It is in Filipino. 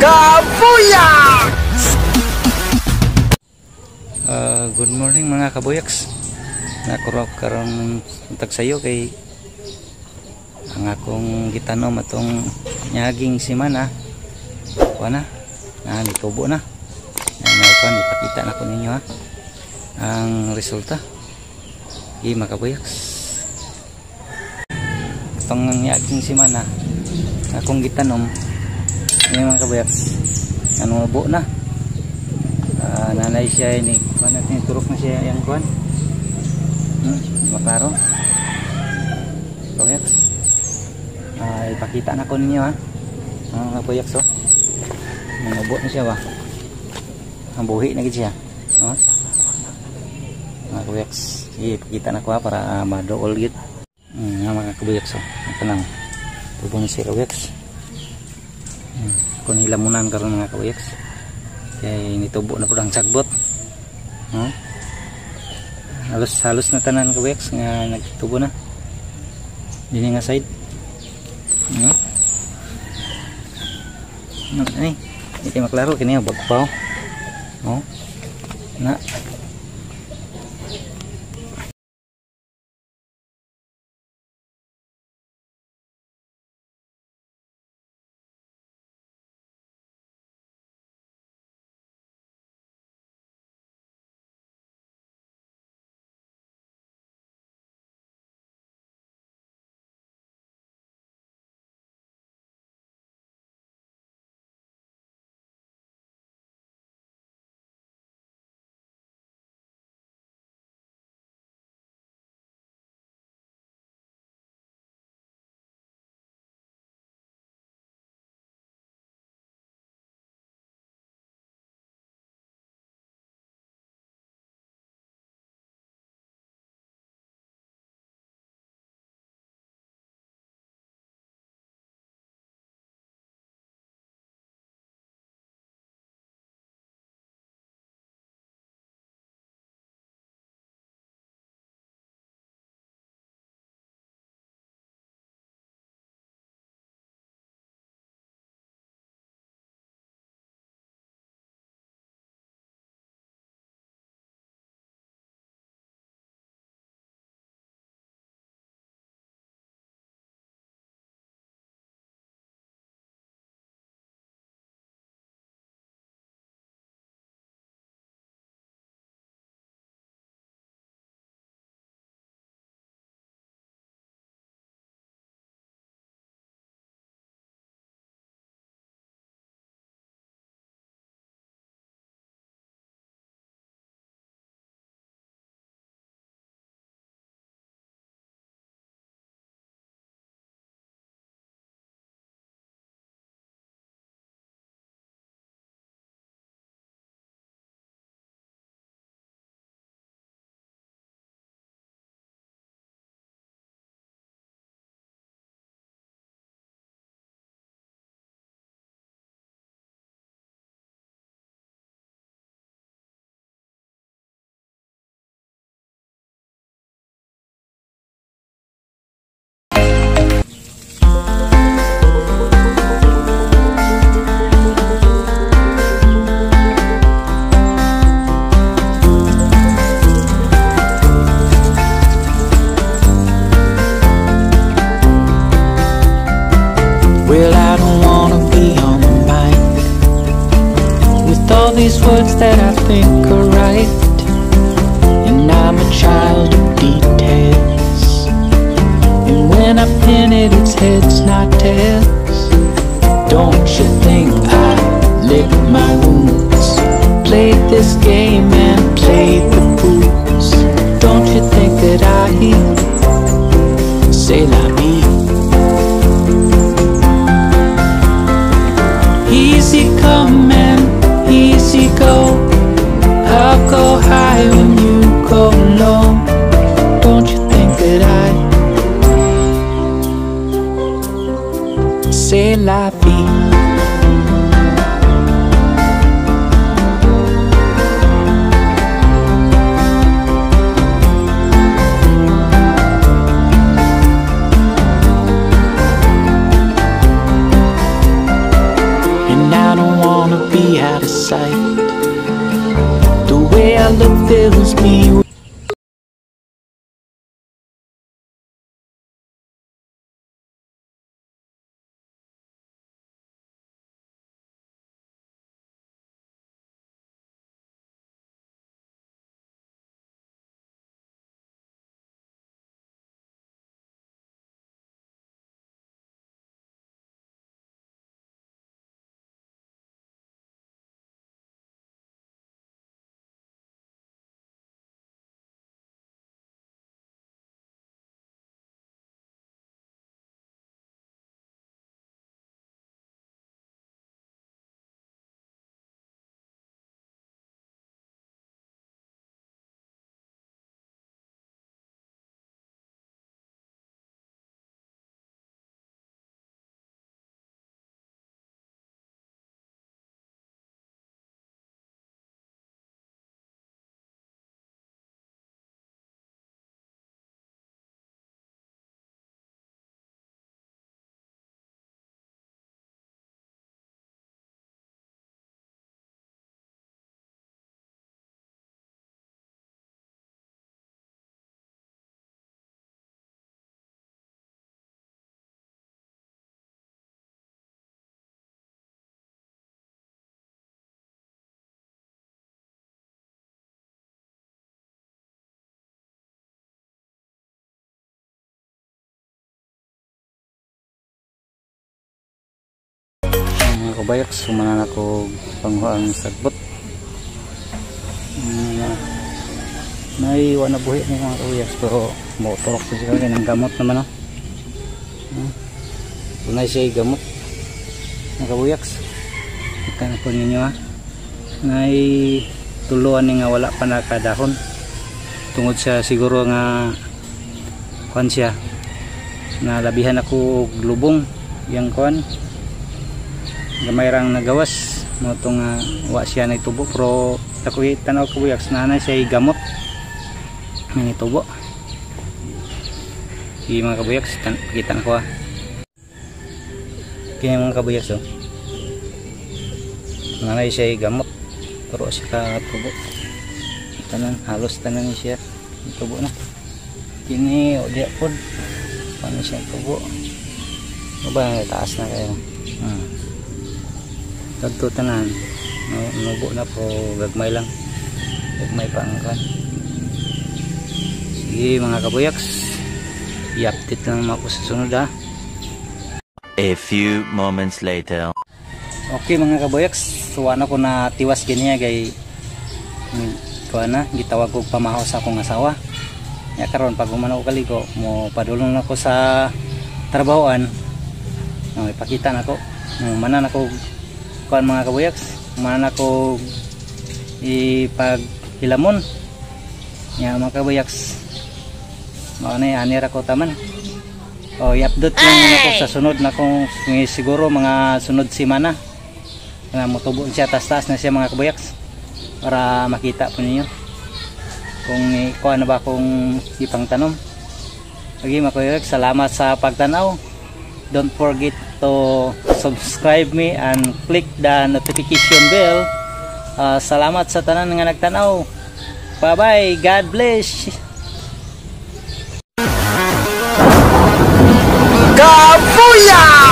Kabuyak! Uh, good morning mga kabuyaks. Nakurap karon untag sayo kay ang akong gitanom atong nyaging simana. Kuha na. Na nitubo na. Na naukan ipakita na ko ninyo ha. Ang resulta. Di mga kabuyaks. Itong nyaging simana akong gitanom yung mga kabuyaks. Nanubo na uh, nanay siya ini. Kuan natin turok na siya yang kuan? Hmm, maklaro kuyaks uh, ipakita na ko ninyo ha mga kuyaks oh nangubo na siya ba ang buhi na siya oh mga sige ipakita na ko ha para uh, madool gid hmm, mga kuyaks oh kanang tubo ni si hmm, kung hilamunan karon mga kuyaks kay nitubo na po ang sagbot. No? halos halos na tanan ka wex nga nagtubo na. Dini nga side no? no ani hindi maklaro kini bagpaw no? Na these words that I think are right. And I'm a child of details. And when I pin it, it's heads, will I be? out of sight. The way I look, fills me. Mga kabayak sumanan ako panghuang sagbot. Uh, naiwan na buhi ni mga kabayak pero motorok sa siya ng gamot naman no? uh, tunay siya gamot mga kabayak kita na po ninyo ha nai tuluan nga wala pa nakadahon tungod sa siguro nga kuan siya na labihan ako lubong yang kuan gamay rang nagawas mo tong uh, wa siya na itubo pero ako tanaw ko buyak nanay siya gamot. Ng itubo i mga kabuyak kita na ko ah mga kabuyak so. Nanay siya gamot pero siya ka tubo tanan halos tanan siya itubo na kini o di pod paano siya tubo ba taas na kayo hmm kadto tanan no, nubo na po gagmay lang. Gagmay pa ang kan. Sige mga kabuyaks. I-update lang sa sunod ha? A few moments later. okay mga kabuyaks. Suwan ako na tiwas kaniya kay kuha na. Gitawag ko pamahaw sa akong asawa. Ya karon pag umano ko kaliko mo padulong na ko sa trabahoan. No, ipakita na ko. No, manan ako kuan mga kabuyaks manan ako ipaghilamon. Ya mga kabuyaks. Mao na anira ko taman. O i-update lang muna ko sa sunod na kung siguro mga sunod simana na motubo siya tas-tas na siya mga kabuyaks para makita po ninyo kung ikuha na ba kung ipang tanom lagi mga kabuyaks salamat sa pagtanaw. Don't forget to subscribe me and click the notification bell. Uh, salamat sa tanan nga nagtanaw. Bye bye God bless. Kabuya!